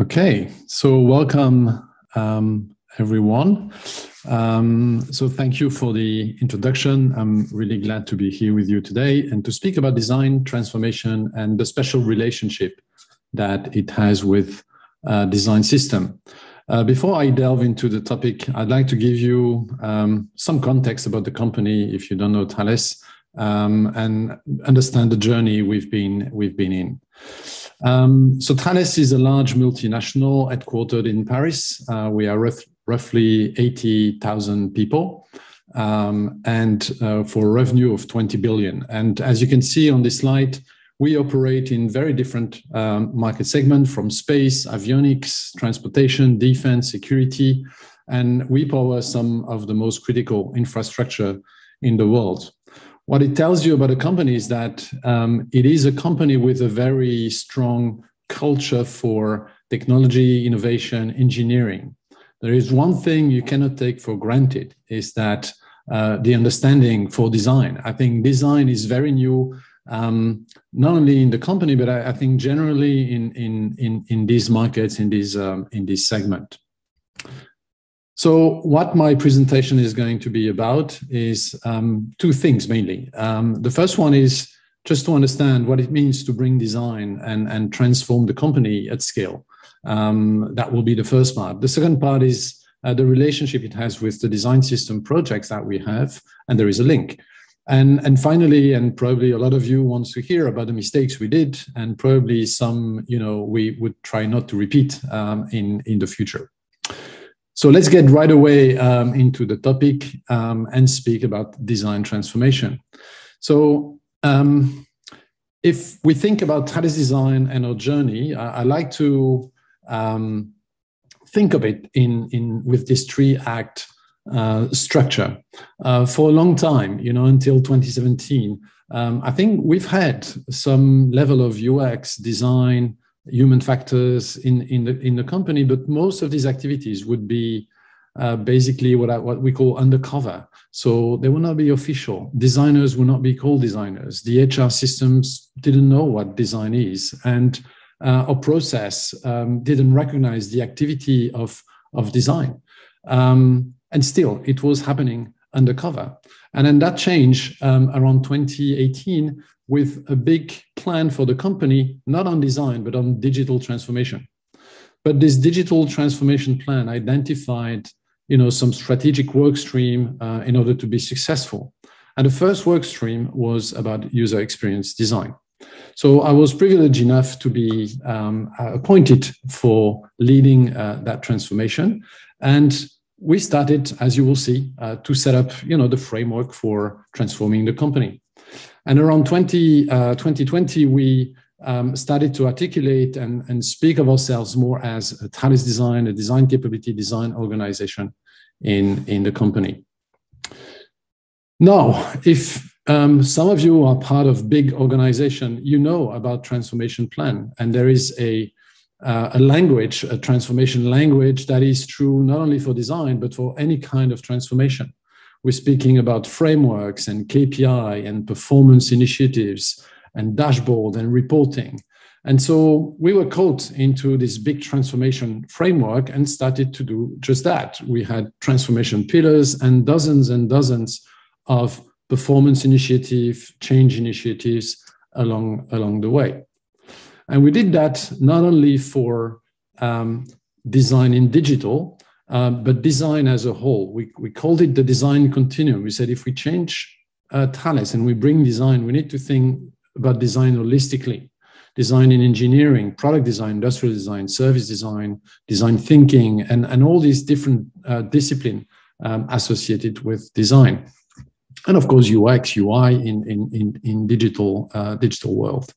Okay, so welcome um, everyone. Um, so thank you for the introduction. I'm really glad to be here with you today and to speak about design transformation and the special relationship that it has with uh, design system. Uh, before I delve into the topic, I'd like to give you um, some context about the company if you don't know Thales um, and understand the journey we've been we've been in. Um, so Thales is a large multinational headquartered in Paris. Uh, we are rough, roughly 80,000 people um, and uh, for revenue of 20 billion. And as you can see on this slide, we operate in very different um, market segments from space, avionics, transportation, defense, security, and we power some of the most critical infrastructure in the world what it tells you about a company is that um, it is a company with a very strong culture for technology, innovation, engineering. There is one thing you cannot take for granted is that uh, the understanding for design. I think design is very new, um, not only in the company, but I, I, think generally in, in, in, in these markets, in this, um, in this segment. So, what my presentation is going to be about is um, two things mainly. Um, the first one is just to understand what it means to bring design and, and transform the company at scale. Um, that will be the first part. The second part is uh, the relationship it has with the design system projects that we have, and there is a link. And, and finally, and probably a lot of you wants to hear about the mistakes we did, and probably some, you know, we would try not to repeat um, in, in the future. So let's get right away um, into the topic um, and speak about design transformation. So um, if we think about Thales design and our journey, I, I like to um, think of it in, in with this three act uh, structure. Uh, for a long time, you know, until 2017, um, I think we've had some level of UX design, human factors in, in, the, in the company, but most of these activities would be uh, basically what, I, what we call undercover. So they will not be official. Designers will not be called designers. The HR systems didn't know what design is. And uh, our process um, didn't recognize the activity of, of design. Um, and still, it was happening undercover. And then that change um, around 2018 with a big plan for the company, not on design, but on digital transformation. But this digital transformation plan identified you know, some strategic work stream uh, in order to be successful. And the first work stream was about user experience design. So I was privileged enough to be um, appointed for leading uh, that transformation. And we started, as you will see, uh, to set up, you know, the framework for transforming the company. And around 20, uh, 2020, we um, started to articulate and, and speak of ourselves more as a Thales design, a design capability design organization in, in the company. Now, if um, some of you are part of big organization, you know about transformation plan, and there is a uh, a language, a transformation language that is true not only for design but for any kind of transformation. We're speaking about frameworks and KPI and performance initiatives and dashboard and reporting. And so we were caught into this big transformation framework and started to do just that. We had transformation pillars and dozens and dozens of performance initiative, change initiatives along, along the way. And we did that not only for um, design in digital, uh, but design as a whole. We, we called it the design continuum. We said if we change uh, Thales and we bring design, we need to think about design holistically design in engineering, product design, industrial design, service design, design thinking, and, and all these different uh, discipline um, associated with design. And of course, UX, UI in, in, in, in digital, uh, digital world.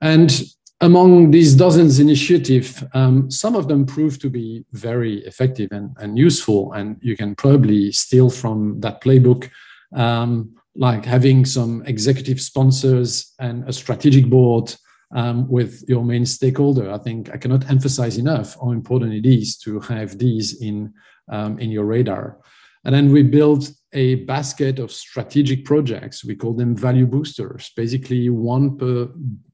And among these dozens initiatives, um, some of them prove to be very effective and, and useful. And you can probably steal from that playbook um, like having some executive sponsors and a strategic board um, with your main stakeholder. I think I cannot emphasize enough how important it is to have these in, um, in your radar. And then we build a basket of strategic projects. We call them value boosters, basically one per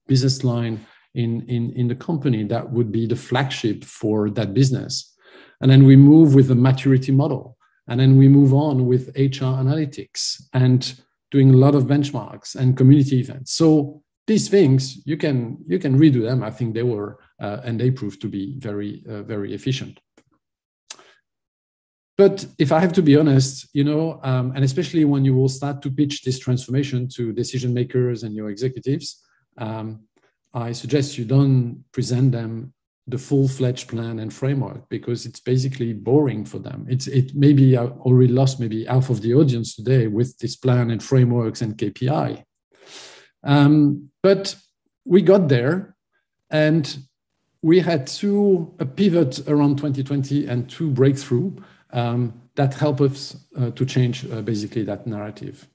business line in, in, in the company that would be the flagship for that business. And then we move with the maturity model. And then we move on with HR analytics and doing a lot of benchmarks and community events. So these things you can you can redo them. I think they were uh, and they proved to be very uh, very efficient. But if I have to be honest, you know, um, and especially when you will start to pitch this transformation to decision makers and your executives, um, I suggest you don't present them the full-fledged plan and framework because it's basically boring for them. It's it maybe I already lost maybe half of the audience today with this plan and frameworks and KPI. Um, but we got there, and we had two a pivot around 2020 and two breakthrough um, that help us uh, to change uh, basically that narrative.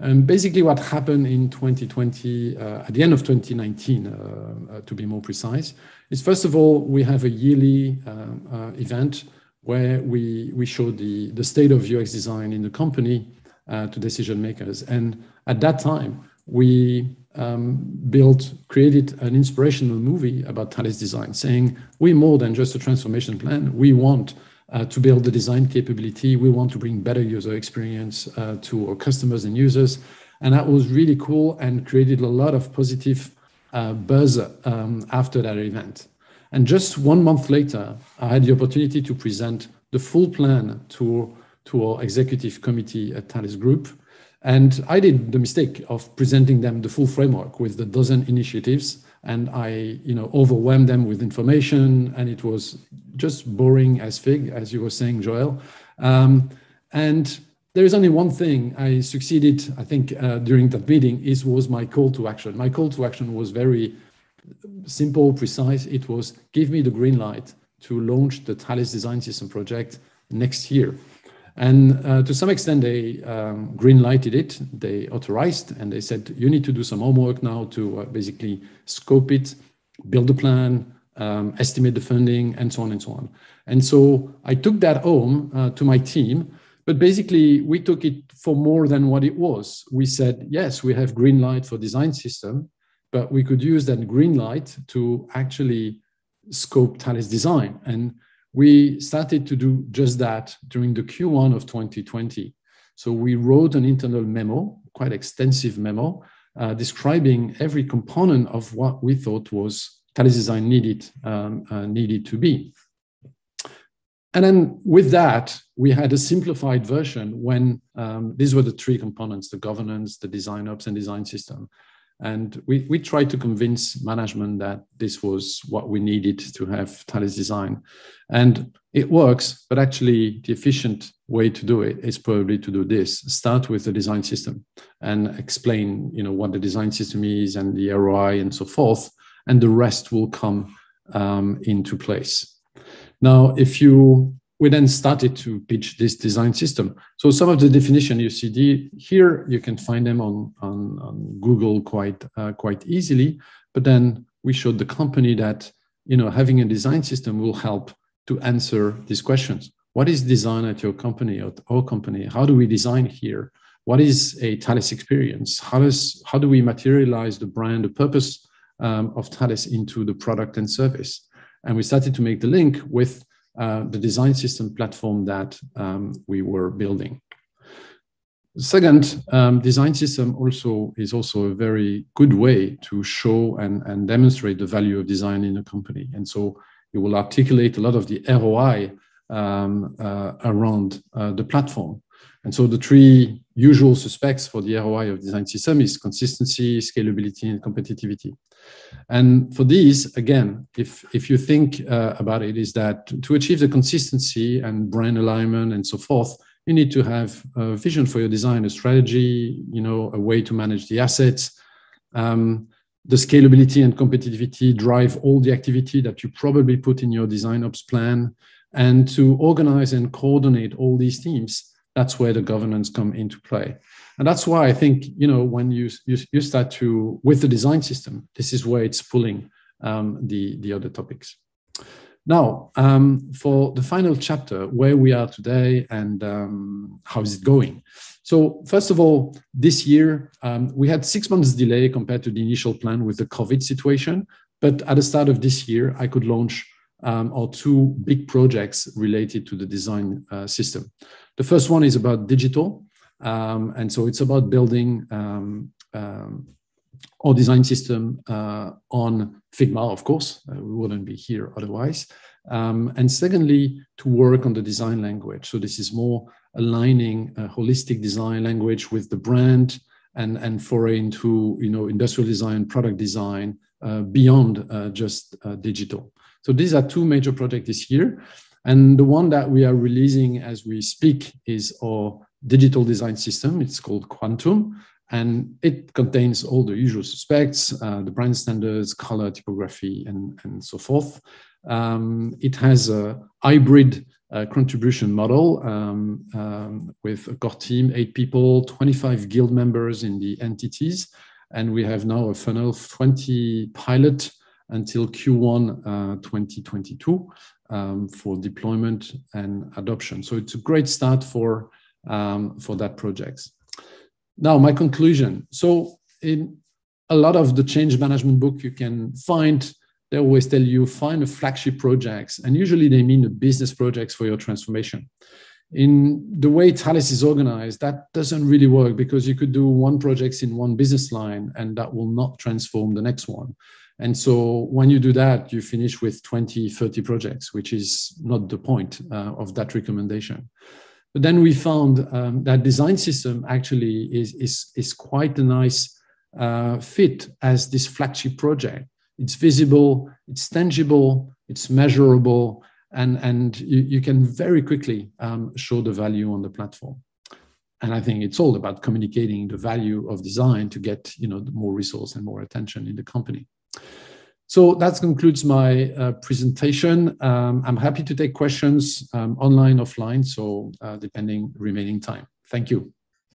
And basically, what happened in 2020, uh, at the end of 2019, uh, uh, to be more precise, is first of all, we have a yearly uh, event where we, we show the, the state of UX design in the company to decision makers. And at that time, we um, built, created an inspirational movie about Thales design, saying we're more than just a transformation plan. We want uh, to build the design capability. We want to bring better user experience uh, to our customers and users. And that was really cool and created a lot of positive uh, buzz um, after that event. And just one month later, I had the opportunity to present the full plan to, to our executive committee at Thales Group. And I did the mistake of presenting them the full framework with the dozen initiatives and I, you know, overwhelmed them with information, and it was just boring as fig, as you were saying, Joel. Um, and there is only one thing I succeeded, I think, uh, during that meeting is was my call to action. My call to action was very simple, precise. It was give me the green light to launch the Thales Design System project next year. And uh, to some extent, they um, green lighted it, they authorized, and they said, you need to do some homework now to uh, basically scope it, build a plan, um, estimate the funding, and so on and so on. And so I took that home uh, to my team, but basically we took it for more than what it was. We said, yes, we have green light for design system, but we could use that green light to actually scope Thales design. And we started to do just that during the Q1 of 2020. So we wrote an internal memo, quite extensive memo, uh, describing every component of what we thought was Thales design needed, um, uh, needed to be. And then with that, we had a simplified version when um, these were the three components, the governance, the design ops and design system. And we, we tried to convince management that this was what we needed to have Thales design. And it works, but actually the efficient way to do it is probably to do this. Start with the design system and explain, you know, what the design system is and the ROI and so forth, and the rest will come um, into place. Now, if you we then started to pitch this design system. So some of the definition you see the, here, you can find them on, on, on Google quite, uh, quite easily. But then we showed the company that you know having a design system will help to answer these questions. What is design at your company or our company? How do we design here? What is a Thales experience? How does how do we materialize the brand, the purpose um, of Thales into the product and service? And we started to make the link with uh, the design system platform that um, we were building. Second, um, design system also is also a very good way to show and, and demonstrate the value of design in a company. And so it will articulate a lot of the ROI um, uh, around uh, the platform. And so the three usual suspects for the ROI of design system is consistency, scalability, and competitivity. And for these, again, if, if you think uh, about it, is that to achieve the consistency and brand alignment and so forth, you need to have a vision for your design, a strategy, you know, a way to manage the assets. Um, the scalability and competitivity drive all the activity that you probably put in your design ops plan. And to organize and coordinate all these teams, that's where the governance come into play. And that's why i think you know when you you, you start to with the design system this is where it's pulling um, the the other topics. Now um, for the final chapter where we are today and um, how is it going? So first of all this year um, we had six months delay compared to the initial plan with the covid situation. But at the start of this year, I could launch um, our two big projects related to the design uh, system. The first one is about digital. Um, and so it's about building um, um, our design system uh, on Figma, of course. Uh, we wouldn't be here otherwise. Um, and secondly, to work on the design language. So this is more aligning a holistic design language with the brand and, and foray into you know, industrial design, product design, uh, beyond uh, just uh, digital. So these are two major projects this year. And the one that we are releasing as we speak is our digital design system. It's called Quantum, and it contains all the usual suspects, uh, the brand standards, color, typography, and, and so forth. Um, it has a hybrid uh, contribution model um, um, with a core team, eight people, 25 guild members in the entities. And we have now a funnel of 20 pilot until Q1 uh, 2022 um, for deployment and adoption. So it's a great start for, um, for that project. Now, my conclusion. So in a lot of the change management book you can find, they always tell you find a flagship projects, and usually they mean the business projects for your transformation. In the way Thales is organized, that doesn't really work because you could do one project in one business line and that will not transform the next one. And so when you do that, you finish with 20, 30 projects, which is not the point uh, of that recommendation. But then we found um, that design system actually is, is, is quite a nice uh, fit as this flagship project. It's visible, it's tangible, it's measurable, and, and you, you can very quickly um, show the value on the platform. And I think it's all about communicating the value of design to get you know more resource and more attention in the company. So that concludes my uh, presentation. Um, I'm happy to take questions um, online, offline, so uh, depending remaining time. Thank you.